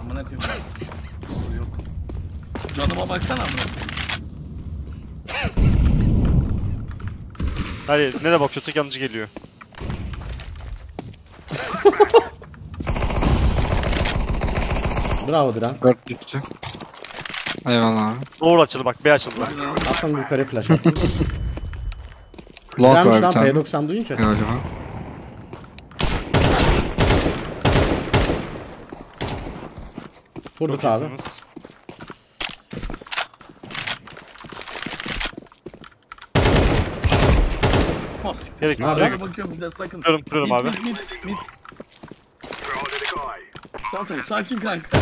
Amına koyayım. Yok. Canıma baksana amına. Hayır nereye bakıyor tek yanıcı geliyor. Bravo Diren. 4 düştü. Eyvallah abi. Doğru açıldı bak B açıldı. Attım yukarı flash attım. Long Direnmiş var lan bir tane. P90 duyunca. Galiba. Vurduk Çok abi. iyisiniz. Oh, siktir. Gerek yok. Nerede? Gerek yok. Abi bakıyorum bir de sakın. Kırıyorum kırıyorum Mid, abi. Mid, mid, mid. Çağatay sakin kanka.